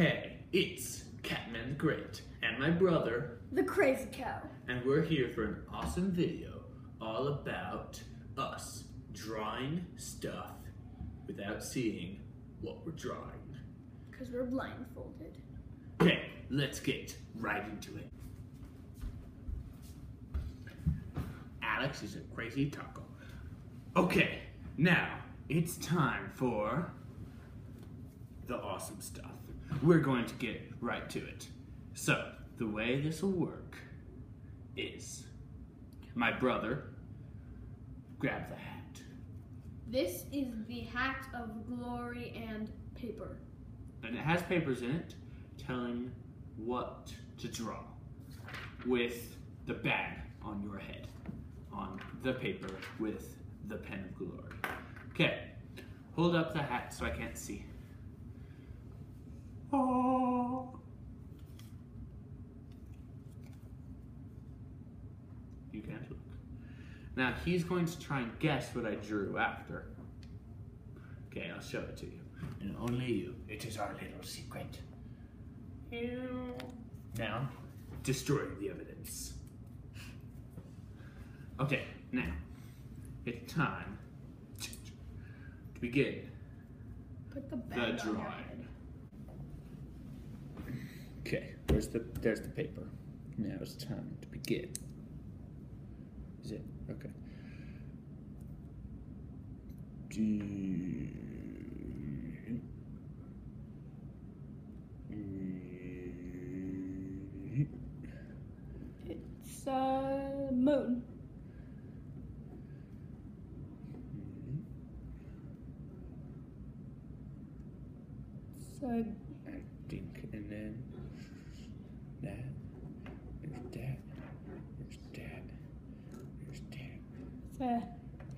Hey, it's Cap Man the Great and my brother, The crazy cow. and we're here for an awesome video all about us drawing stuff without seeing what we're drawing. Because we're blindfolded. Okay, let's get right into it. Alex is a crazy taco. Okay, now it's time for the awesome stuff. We're going to get right to it. So, the way this will work is my brother grab the hat. This is the hat of glory and paper. and it has papers in it telling what to draw with the bag on your head on the paper with the pen of glory. Okay, hold up the hat so I can't see. Oh. You can't look. Now he's going to try and guess what I drew after. Okay, I'll show it to you. And only you. It is our little secret. Now, destroy the evidence. Okay, now, it's time to begin Put the the bag on your drawing. Okay, there's the there's the paper. Now it's time to begin. Is it okay? It's uh, moon. So I think, and then that. There's that. There's that. There's that. it's a,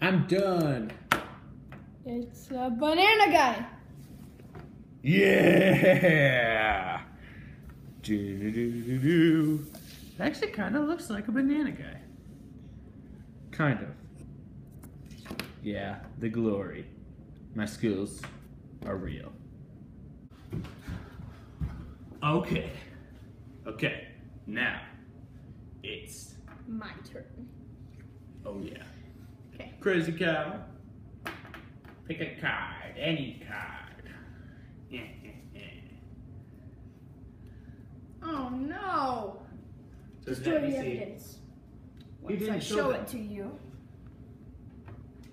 I'm done. it's a banana guy. Yeah. Do-do-do-do-do. Actually, kind of looks like a banana guy. Kind of. Yeah, the glory. My skills are real. Okay. Okay. Now, it's My turn. oh yeah. Okay. Crazy cow. Pick a card, any card. Oh no! Just Destroy the evidence. Once didn't I show show it to you.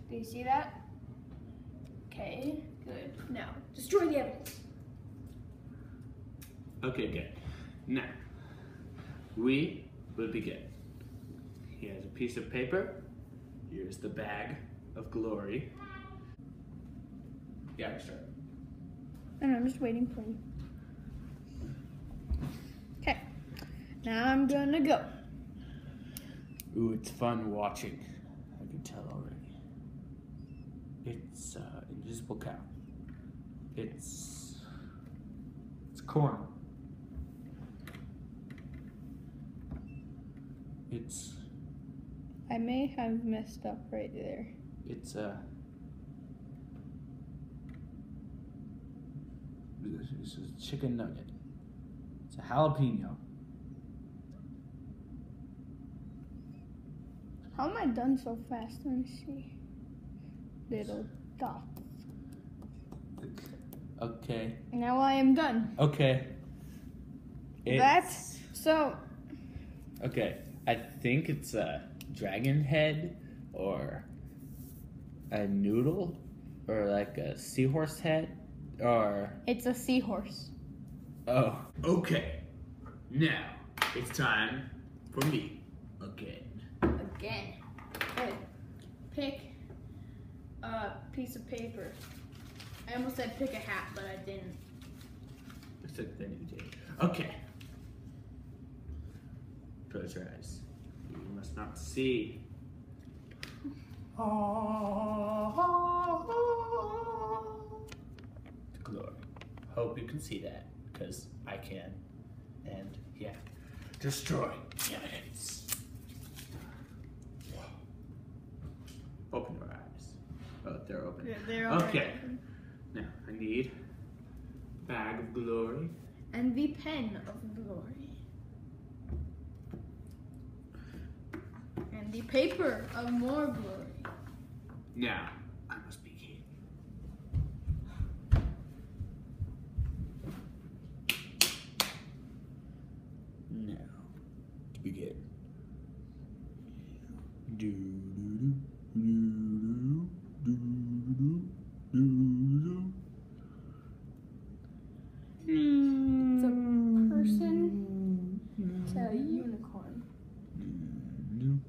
Do you see that? Okay, good. Now, destroy the evidence. Okay, good. Now, we will begin. He has a piece of paper. Here's the bag of glory. Yeah, start. And I'm just waiting for you. Okay. Now I'm gonna go. Ooh, it's fun watching. I can tell already. It's uh, invisible cow. It's it's corn. It's I may have messed up right there. It's a. This is a chicken nugget. It's a jalapeno. How am I done so fast? Let me see. Little dots. Okay. Now I am done. Okay. It's- That's so. Okay. I think it's a dragon head or a noodle or like a seahorse head or. It's a seahorse. Oh. Okay. Now it's time for me again. Again. Okay. Pick a piece of paper. I almost said pick a hat, but I didn't. Except then you did. Okay. Close your eyes. You must not see. Ah. The glory. Hope you can see that, because I can. And yeah. Destroy the evidence. Open your eyes. Oh, they're open. Yeah, They're Okay. Now, I need bag of glory and the pen of glory. And the paper of more glory. Now, I must begin. Now, to begin. Do, do, do, do, do, do, do, do. It's a person. It's a unicorn. do.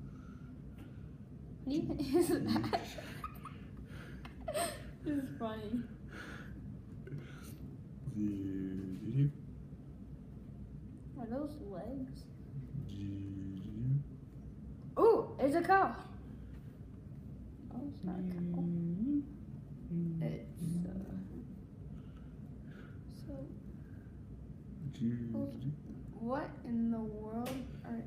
What even is that? this is funny. Do, do, Are those legs? do, do. Ooh, it's a cow. Oh, it's not a cow. It's uh. So, what in the world are?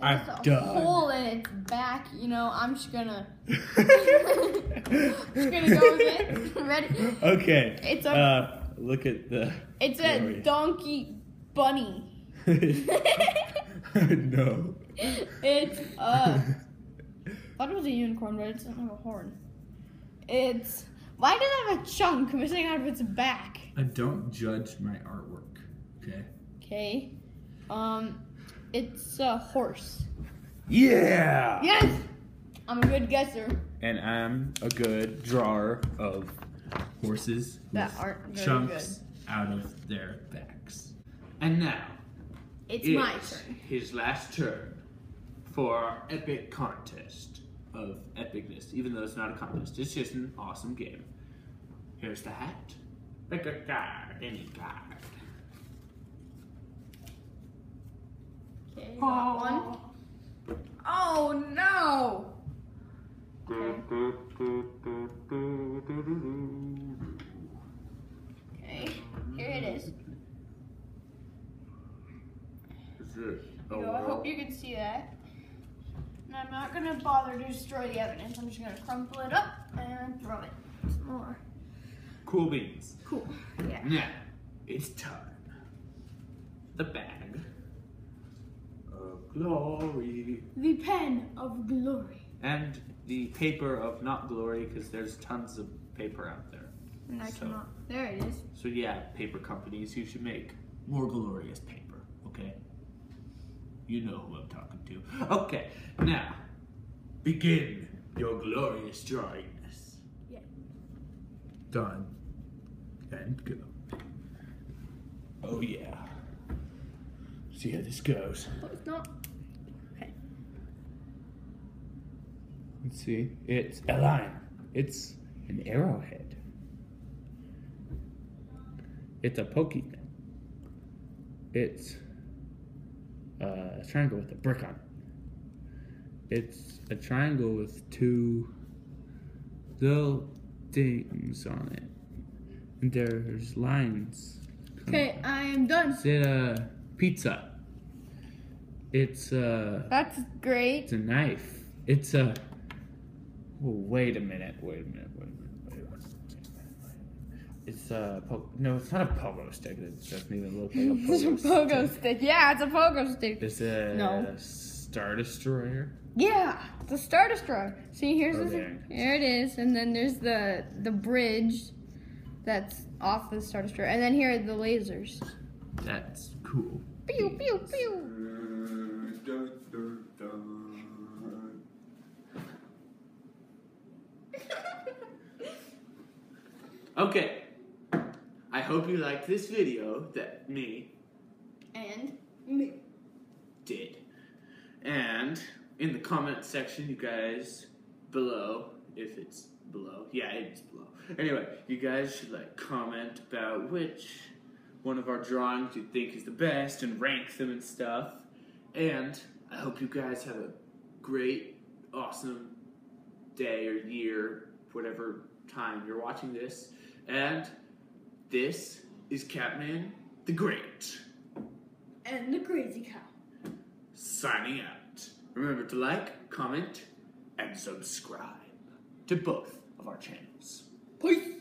It I'm has a done. hole in its back. You know, I'm just gonna. just gonna go with it. Ready? Okay. It's a- Uh, look at the. It's a donkey bunny. no. It's uh. Thought it was a unicorn, but it's not have a horn. It's. Why does it have a chunk missing out of its back? I don't judge my artwork. Okay. Okay. Um, it's a horse. Yeah. Yes! I'm a good guesser. And I'm a good drawer of horses That aren't very chunks out of their backs. And now It's my turn. his last turn for our epic contest of epicness. Even though it's not a contest, it's just an awesome game. Here's the hat. Pick a card, any card. Okay, got one. Oh no! Okay, here it is. Is it? Oh, you know, I hope you can see that. And I'm not gonna bother to destroy the evidence. I'm just gonna crumple it up and throw it some more. Cool beans. Cool. Yeah. Now, it's time. The bag of glory. The pen of glory. And the paper of not glory, because there's tons of paper out there. And I So- cannot. There it is. So, yeah, paper companies, you should make more glorious paper, okay? You know who I'm talking to. Okay, now, begin your glorious drawingness. Yeah. Done. And go. Oh, yeah. See how this goes. Oh, it's not. Let's see. It's a line. It's an arrowhead. It's a Pokemon. It's uh, a triangle with a brick on it. It's a triangle with two little things on it. And there's lines. Okay, I am done. Is it a pizza? It's a. That's great. It's a knife. It's a. Wait a minute. Wait a minute. Wait a minute. Wait a minute. It's a. Po- no, it's not a pogo stick. It doesn't even look like a It's a pogo, pogo stick. stick. Yeah, it's a pogo stick. It's a No. Star Destroyer. Yeah, it's a Star Destroyer. See, here's Oh, the there. here it is, and then there's the the bridge that's off the Star Destroyer, and then here are the lasers. That's cool. Pew pew pew. Okay. I hope you liked this video that me and me. did. And in the comment section, you guys below, if it's below, yeah, it's below. Anyway, you guys should like comment about which one of our drawings you think is the best and rank them and stuff. And I hope you guys have a great, awesome day or year, whatever time you're watching this. And this is Cap Man the Great And the crazy cow. signing out. Remember to like, comment, and subscribe to both of our channels. Peace.